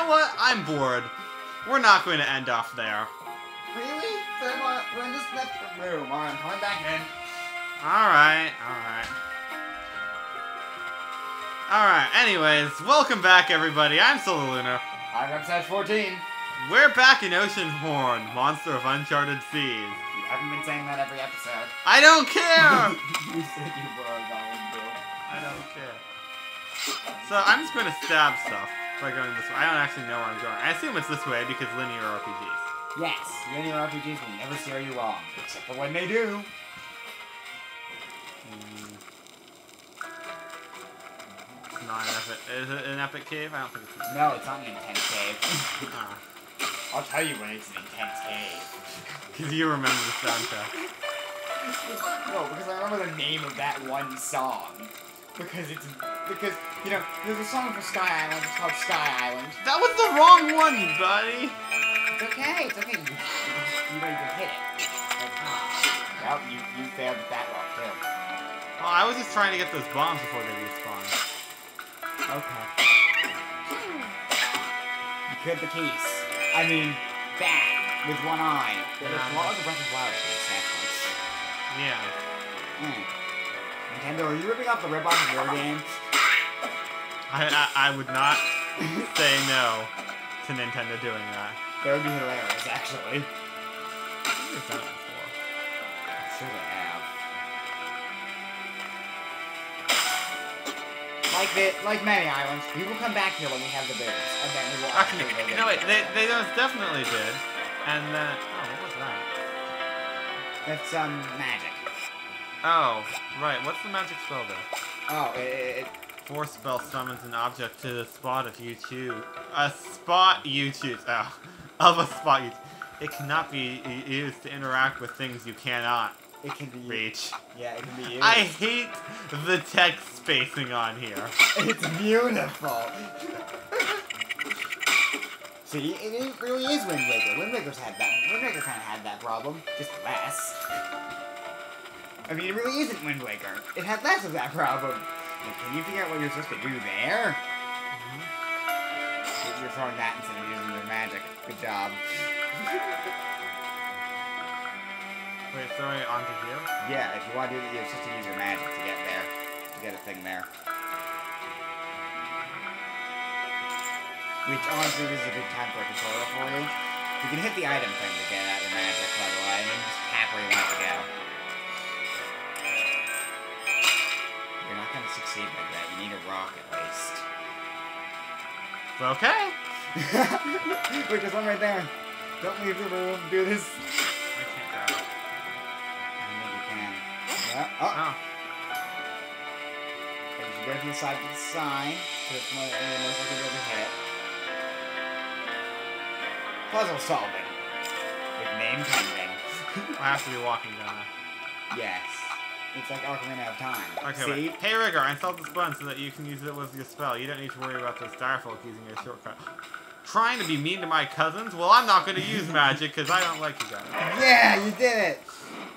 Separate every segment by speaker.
Speaker 1: know what? I'm bored. We're not going to end off there.
Speaker 2: Really? In- We're in this next room. I'm coming back in.
Speaker 1: Alright, alright. Alright, anyways, welcome back everybody. I'm Soulerlunar.
Speaker 2: I'm episode 14.
Speaker 1: We're back in Oceanhorn, Monster of Uncharted Seas.
Speaker 2: You haven't been saying that every episode.
Speaker 1: I don't care!
Speaker 2: you said you were going to.
Speaker 1: I don't care. So I'm just going to stab stuff by going this way. I don't actually know where I'm going. I assume it's this way because linear RPGs.
Speaker 2: Yes, linear RPGs will never steer you wrong, except for when they do.
Speaker 1: It's not an epic. Is it an epic cave? I don't think it's.
Speaker 2: No, it's not an intense cave.
Speaker 1: Ah,
Speaker 2: I'll tell you when it's an intense cave.
Speaker 1: because you remember the soundtrack.
Speaker 2: No, because I remember the name of that one song. Because it's because you know there's a song for Sky Island. It's called Sky Island.
Speaker 1: That was the wrong one, buddy.
Speaker 2: It's okay. It's okay. You, you know you can hit it. Well, you you failed at that rock too.
Speaker 1: Well, I was just trying to get those bombs before they respawn.
Speaker 2: Okay. You killed the keys. I mean, that with one eye. It's a lot like a Breath of the Wild case, actually.
Speaker 1: Yeah.
Speaker 2: Hmm. Nintendo, are you ripping off the rip-off of your game?
Speaker 1: I, I, I would not say no to Nintendo doing that.
Speaker 2: That would be hilarious, actually.
Speaker 1: I think they've done it before.
Speaker 2: I'm sure they have. Like the, like many islands, we will come back here when we have the boots, and then we will
Speaker 1: Actually,
Speaker 2: actually
Speaker 1: no, wait, they, they most definitely did. And then, oh, what was that?
Speaker 2: That's um magic.
Speaker 1: Oh, right, what's the magic spell there?
Speaker 2: Oh, it, it,
Speaker 1: Force spell summons an object to the spot if you choose. A spot you choose. Oh, of a spot you. It cannot be used to interact with things you cannot
Speaker 2: it can be
Speaker 1: reach.
Speaker 2: Yeah, it can be used.
Speaker 1: I hate the text spacing on here.
Speaker 2: It's beautiful. See, it, it really is Wind Waker. Wind Waker's had that. Wind Waker kind of had that problem, just less. I mean, it really isn't Wind Waker. It had less of that problem. Like, can you figure out what you're supposed to do there? You're throwing that instead of using your magic. Good job.
Speaker 1: Wait, throw it onto here?
Speaker 2: Yeah, if you want to do it, you're supposed to use your magic to get there. To get a thing there. Which, honestly, this is a good time for a controller for you. You can hit the item thing to get at your magic, by the way, and then just tap where you want to go. Succeed like that. You need a rock, at least.
Speaker 1: Okay.
Speaker 2: Wait, there's one right there. Don't leave the room. Do this.
Speaker 1: I can't grab it.
Speaker 2: I think you can. Yeah. Oh.
Speaker 1: Oh.
Speaker 2: Okay, you go from the side to the side. So it's more, uh, most likely to be able to hit. Puzzle solving. With name pending.
Speaker 1: I have to be walking down
Speaker 2: yes. It's like oh, Ocarina of Time.
Speaker 1: Okay,
Speaker 2: See?
Speaker 1: wait. Hey, Rigger, I installed this button so that you can use it with your spell. You don't need to worry about those direfolk using your shortcut. Trying to be mean to my cousins? Well, I'm not going to use magic because I don't like you guys.
Speaker 2: Yeah, you did it!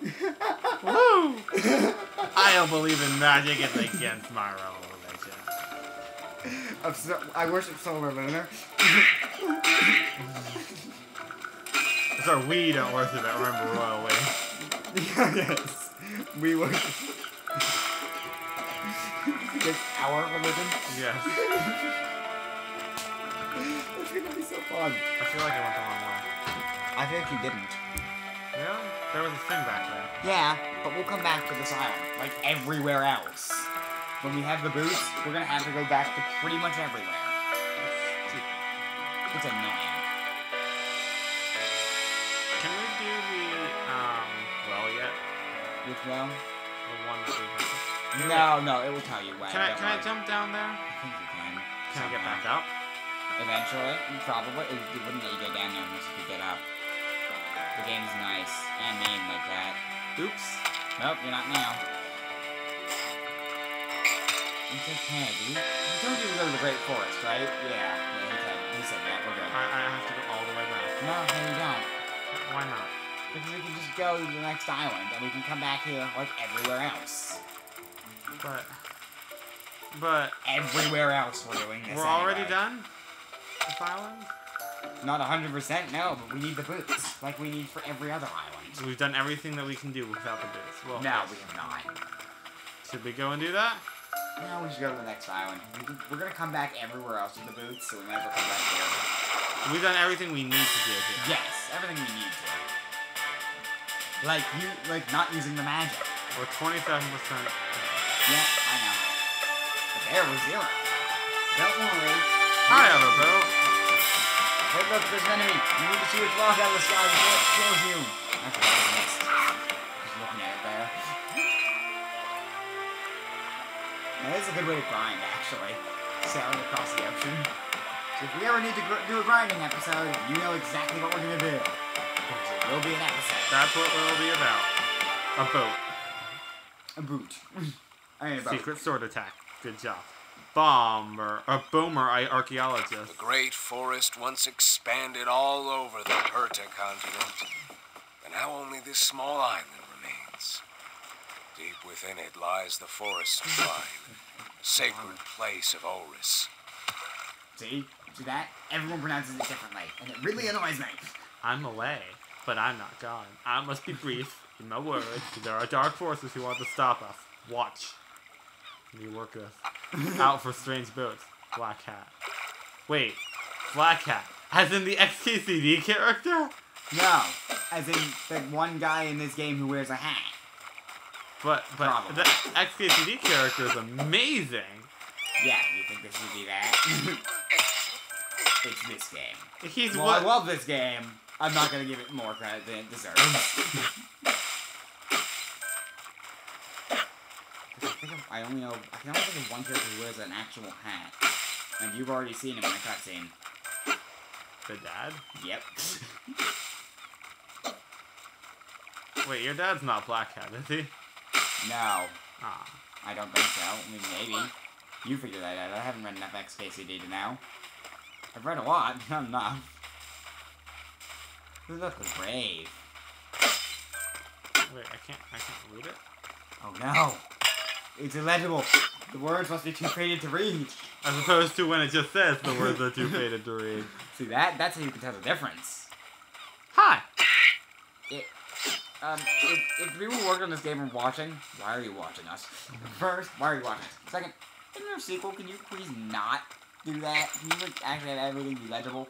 Speaker 1: Woo! I don't believe in magic. It's against my religion.
Speaker 2: I'm so, I worship Soulerlunar.
Speaker 1: Sorry, we don't worship it. Remember, royal we.
Speaker 2: yes. We were. it's our religion.
Speaker 1: Yes.
Speaker 2: It's gonna be so fun.
Speaker 1: I feel like I went the wrong way.
Speaker 2: I think you didn't.
Speaker 1: Yeah? There was a thing back there.
Speaker 2: Yeah, but we'll come back to this island, like everywhere else. When we have the boots, we're gonna have to go back to pretty much everywhere. It's annoying. Which well?
Speaker 1: The one that we have?
Speaker 2: No, no, it will tell you when.
Speaker 1: Can I, can I jump down there?
Speaker 2: I think you can.
Speaker 1: Can I get back up?
Speaker 2: Eventually, probably. It, it wouldn't let you go down there unless you could get up. The game's nice and mean like that.
Speaker 1: Oops.
Speaker 2: Nope, you're not now. It's okay, dude. You told you to go to the Great Forest, right? Yeah. Yeah, he said, he said that. We're good.
Speaker 1: I, I have to go all the way back.
Speaker 2: No, no, you don't.
Speaker 1: Why not?
Speaker 2: Because we can just go to the next island and we can come back here like everywhere else.
Speaker 1: But, but
Speaker 2: Everywhere else we're doing this.
Speaker 1: we're already
Speaker 2: anyway.
Speaker 1: done. this island?
Speaker 2: Not 100%, no, but we need the boots, like we need for every other island.
Speaker 1: We've done everything that we can do without the boots. Well,
Speaker 2: No, we have not.
Speaker 1: should we go and do that?
Speaker 2: No, we should go to the next island. We're gonna come back everywhere else with the boots, so we never come back here.
Speaker 1: We've done everything we need to do here.
Speaker 2: Yes, everything we need to. Like you, like not using the magic.
Speaker 1: We're 27%.
Speaker 2: Yeah, I know. But there we're zero. Don't worry.
Speaker 1: I have a boat.
Speaker 2: Hey, look, there's an enemy. You need to shoot its rock out of the sky before it kills you. That's what I missed. Just looking at it there. Now, this is a good way to grind, actually. Sailing across the ocean. So if we ever need to gr- do a grinding episode, you know exactly what we're gonna do. Because it will be an episode.
Speaker 1: That's what it'll be about. A boat.
Speaker 2: A boot. I mean, a boat.
Speaker 1: Secret sword attack. Good job. Bomber. A boomer I- archaeologist.
Speaker 3: The great forest once expanded all over the Herta continent, and now only this small island remains. Deep within it lies the forest shrine, a sacred place of Oris.
Speaker 2: See? See that? Everyone pronounces it differently, and it really annoys me.
Speaker 1: I'm away, but I'm not gone. I must be brief in my words. There are dark forces who want to stop us. Watch. You work with. Out for strange boats. Black Hat. Wait. Black Hat. As in the XKCD character?
Speaker 2: No, as in the one guy in this game who wears a hat.
Speaker 1: But but
Speaker 2: Probably.
Speaker 1: the XKCD character is amazing.
Speaker 2: Yeah, you think this would be that? it's this game.
Speaker 1: He's
Speaker 2: Well,
Speaker 1: what?
Speaker 2: I love this game. I'm not gonna give it more credit than it deserves. I, think of, I only know. I can only think of one character who wears an actual hat, and you've already seen him in the cutscene.
Speaker 1: the dad?
Speaker 2: Yep.
Speaker 1: Wait, your dad's not Black Hat, is he?
Speaker 2: No,
Speaker 1: Ah.
Speaker 2: I don't think so. I mean, maybe. You figure that out. I haven't read enough XKCD to know. I've read a lot, not enough. Look, we're brave.
Speaker 1: Wait, I can't I can't read it.
Speaker 2: Oh no! It's illegible. The words must be too faded to read.
Speaker 1: As opposed to when it just says the words are too faded to read.
Speaker 2: See that? That's how you can tell the difference.
Speaker 1: Hi.
Speaker 2: It, um, if, if people who worked on this game and watching, why are you watching us? First, why are you watching us? Second, in your sequel, can you please not do that? Can you like actually have everything be legible,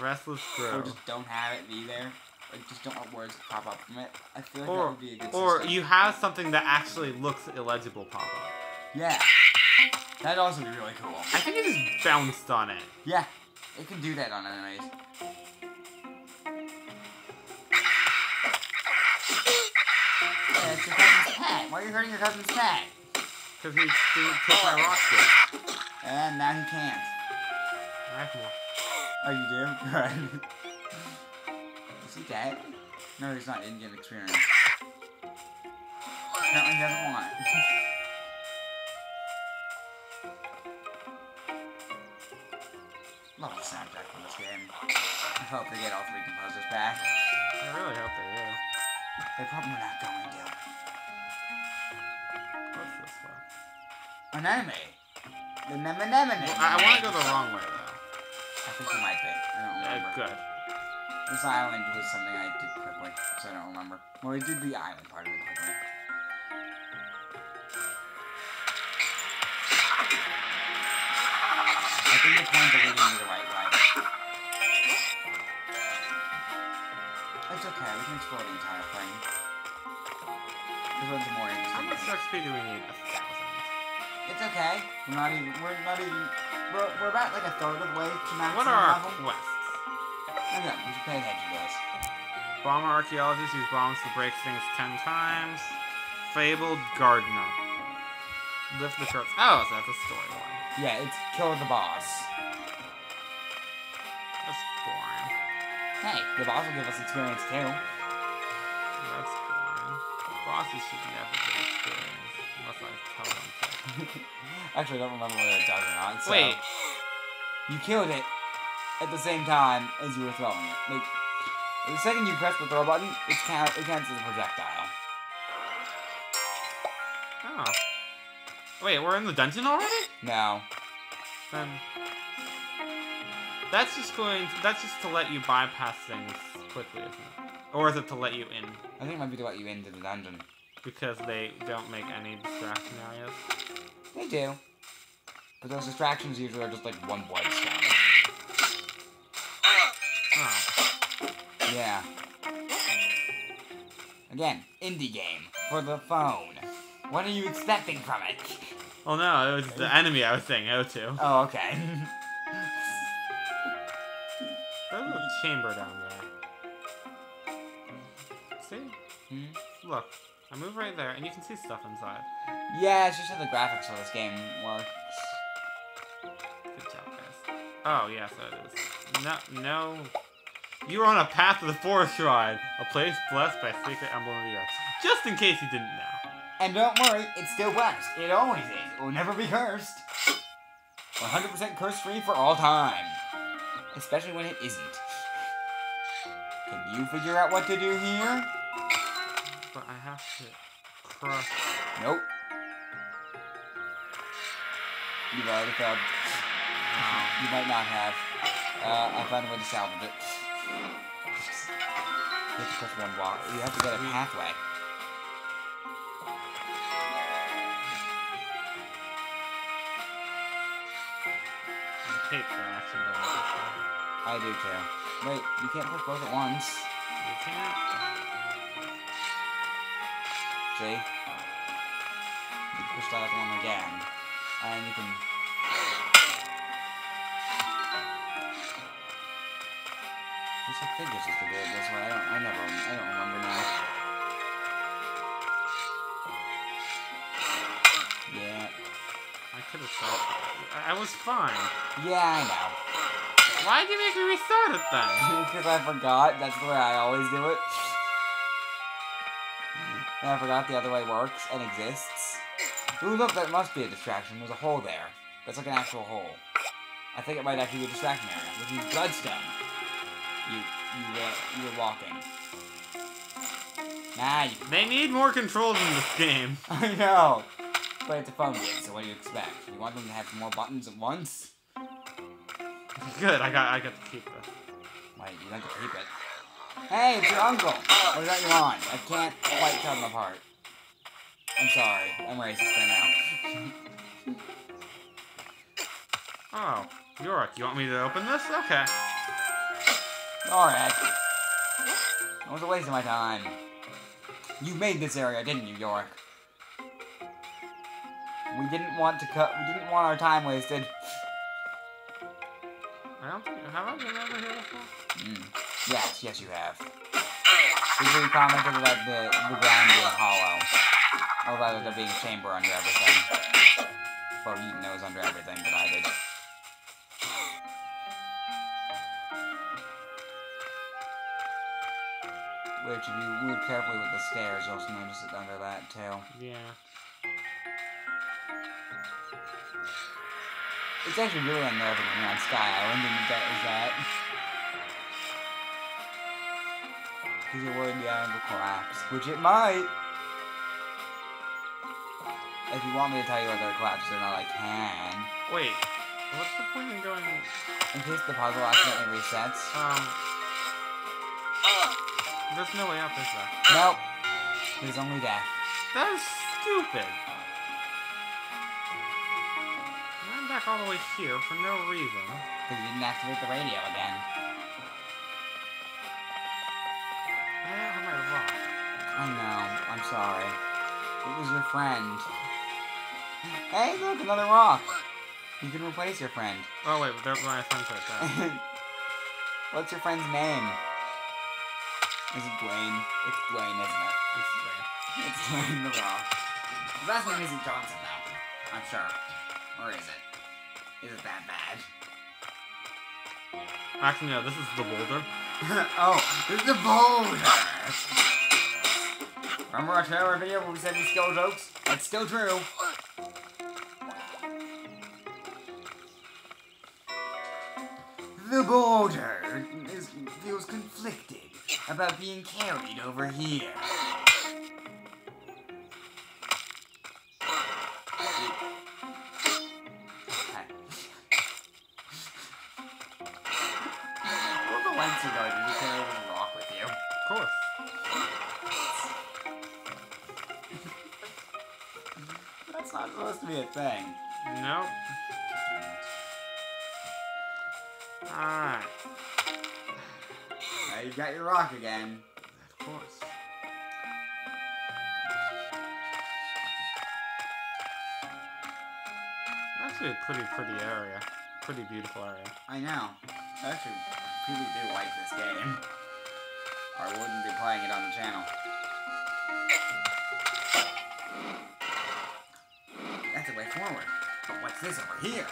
Speaker 1: Restless
Speaker 2: or just don't have it be there? Like just don't let words pop up from it. I feel like that
Speaker 1: Or
Speaker 2: would be a good
Speaker 1: or
Speaker 2: system.
Speaker 1: you have something that actually looks illegible pop up.
Speaker 2: yeah, that'd also be really cool.
Speaker 1: I think it just bounced on it.
Speaker 2: Yeah, it can do that on enemies. Yeah, it's your cousin's pet. Why are you hurting your cousin's pet?
Speaker 1: Because he didn't take my rock.
Speaker 2: And now he can't.
Speaker 1: I have more.
Speaker 2: Oh, you do? Good. Is he dead? No, he's not in-game experience. Apparently he doesn't want it. Love the soundtrack from this game. I hope they get all three composers back.
Speaker 1: I really hope they do.
Speaker 2: They're probably not going to.
Speaker 1: What's this way?
Speaker 2: An enemy. The Nemenemone.
Speaker 1: Well, I, I want to go the wrong way though.
Speaker 2: I think you might be. I don't
Speaker 1: Yeah,
Speaker 2: remember.
Speaker 1: good.
Speaker 2: This island was something I did quickly, so I don't remember. Well, I did the island part of it quickly. I think the points are leading me the right way. It's okay, we can explore the entire thing. This one's more interesting.
Speaker 1: How much XP do we need?
Speaker 2: It's okay. We're not even. We're not even. We're, we're about like a third of the way to maximum
Speaker 1: What are our
Speaker 2: level.
Speaker 1: quests?
Speaker 2: Okay, we should pay attention to this.
Speaker 1: Bomber archaeologists use bombs to break things ten times. Fabled gardener. Lift the curse. Oh, so that's a storyline.
Speaker 2: Yeah, it's kill the boss.
Speaker 1: That's boring.
Speaker 2: Hey, the boss will give us experience too.
Speaker 1: That's boring. Bosses should never
Speaker 2: Actually, I don't remember whether it does or not. So
Speaker 1: Wait,
Speaker 2: You killed it at the same time as you were throwing it. Like, the second you press the throw button, it's count, it counts as a projectile.
Speaker 1: oh. Wait, we're in the dungeon already?
Speaker 2: No.
Speaker 1: Then That's just going. that's just to let you bypass things quickly, isn't it? Or is it to let you in?
Speaker 2: I think it might be to let you into the dungeon.
Speaker 1: Because they don't make any distraction areas.
Speaker 2: They do. But those distractions usually are just like one bloodstone.
Speaker 1: Oh.
Speaker 2: Yeah. Again, indie game for the phone. What are you expecting from it?
Speaker 1: Oh no, it was the enemy I was saying no to.
Speaker 2: Oh, okay.
Speaker 1: There's a little chamber down there. See?
Speaker 2: Hmm?
Speaker 1: Look, I move right there, and you can see stuff inside.
Speaker 2: yeah, it's just how the graphics of this game works.
Speaker 1: Good job, guys. Oh, yeah, so it is. No, no. You are on a path to the forest shrine, a place blessed by sacred emblem of the earth. Just in case you didn't know.
Speaker 2: And don't worry, it's still blessed. It always is. It will never be cursed. 100% curse free for all time. Especially when it isn't. Can you figure out what to do here?
Speaker 1: But I have to crush.
Speaker 2: Nope. You've already failed.
Speaker 1: Oh.
Speaker 2: You might not have. Uh, I found a way to salvage it. You have to push one block. You have to get a pathway.
Speaker 1: I hate action.
Speaker 2: I do too. Wait, you can't push both at once.
Speaker 1: You can't.
Speaker 2: See? You push that one again. And you can... Who said figures used to do it this way? I don't, I never, I don't remember now. Yeah.
Speaker 1: I could have stopped. I, I was fine.
Speaker 2: Yeah, I know.
Speaker 1: Why'd you make me restart it then?
Speaker 2: Because I forgot. That's the way I always do it. I forgot the other way works and exists. Ooh, look, that must be a distraction. There's a hole there. That's like an actual hole. I think it might actually be a distraction area, which is bloodstone. You, you, uh, you were walking. Nah, you,
Speaker 1: They need more controls in this game.
Speaker 2: I know. But it's a phone game, so what do you expect? You want them to have more buttons at once?
Speaker 1: Good, I got I got to keep this.
Speaker 2: Wait, you like to keep it. Hey, it's your uncle. What is that you want? I can't quite tell them apart. I'm sorry. I'm racist right now.
Speaker 1: Oh, Yorick, you want me to open this? Okay.
Speaker 2: Alright. That was a waste of my time. You made this area, didn't you, Yorick? We didn't want to cut. We didn't want our time wasted.
Speaker 1: I don't think have I been over here before?
Speaker 2: Mm. Yes, yes, you have. People you commented about the the ground being hollow, or rather, there being a chamber under everything. Well, you know it's under everything, but I did. Which, if you move carefully with the stairs, you'll also notice it under that too.
Speaker 1: Yeah.
Speaker 2: It's actually really unnerving on Sky Island and that is that. Because you're worried the island will collapse, which it might. If you want me to tell you whether it collapses or not, I can.
Speaker 1: Wait, what's the point in going?
Speaker 2: In case the puzzle accidentally resets.
Speaker 1: Um, there's no way up, is there?
Speaker 2: Nope. There's only death.
Speaker 1: That is stupid. I'm back all the way here for no reason.
Speaker 2: Because you didn't activate the radio again. Sorry. It was your friend. Hey, look, another rock. You can replace your friend.
Speaker 1: Oh wait, there's my friends right there.
Speaker 2: What's your friend's name? Is it Dwayne? It's Dwayne, isn't it?
Speaker 1: Is there.
Speaker 2: It's Dwayne the Rock. His last name isn't Johnson, though. I'm sure. Or is it? Is it that bad?
Speaker 1: Actually, no, this is the boulder.
Speaker 2: oh, this is the boulder! Remember our trailer video where we said these skill jokes? It's still true. The border is, feels conflicted about being carried over here. You got your rock again.
Speaker 1: Of course. Actually, a pretty pretty area. Pretty beautiful area.
Speaker 2: I know. I actually really do like this game. Or I wouldn't be playing it on the channel. That's a way forward. But what's this over here?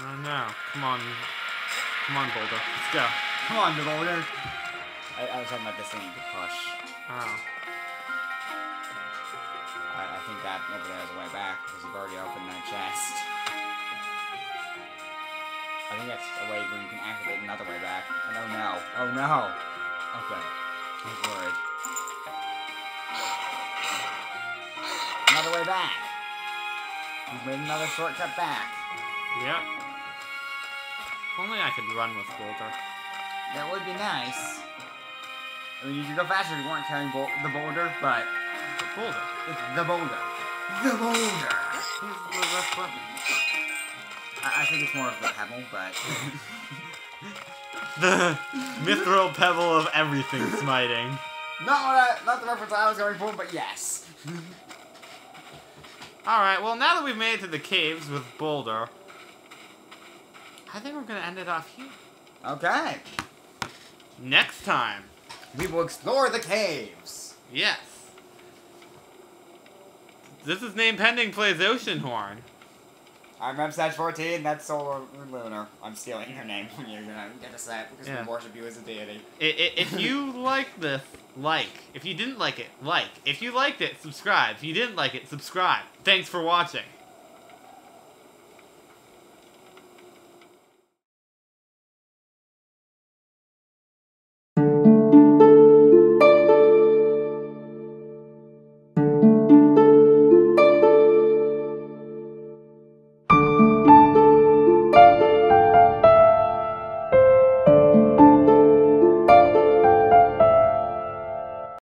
Speaker 1: Oh no. Come on. Come on, Boulder. Let's go.
Speaker 2: Come on, Devoter. I, I was talking about this thing you could push.
Speaker 1: Oh.
Speaker 2: I, I think that over there is a way back because you've already opened that chest. I think that's a way where you can activate another way back. And oh no. Oh no. Okay. I was worried. Another way back. You've made another shortcut back.
Speaker 1: Yep. If only I could run with Boulder.
Speaker 2: That would be nice. I mean, you could go faster if you weren't carrying bol- the boulder, but
Speaker 1: Boulder.
Speaker 2: it's the boulder. The boulder.
Speaker 1: He's the best weapon.
Speaker 2: I, I think it's more of the pebble, but
Speaker 1: The mithril pebble of everything smiting.
Speaker 2: not what I, not the reference I was going for, but yes.
Speaker 1: Alright, well, now that we've made it to the caves with Boulder, I think we're gonna end it off here.
Speaker 2: Okay.
Speaker 1: Next time.
Speaker 2: We will explore the caves.
Speaker 1: Yes. This is named Pending Plays Oceanhorn.
Speaker 2: I'm Repsaj14, that's Solar Lunar. I'm stealing your name. From You're gonna get us that because
Speaker 1: Yeah.
Speaker 2: we worship you as a deity.
Speaker 1: I- i- If you like this, like. If you didn't like it, like. If you liked it, subscribe. If you didn't like it, subscribe. Thanks for watching.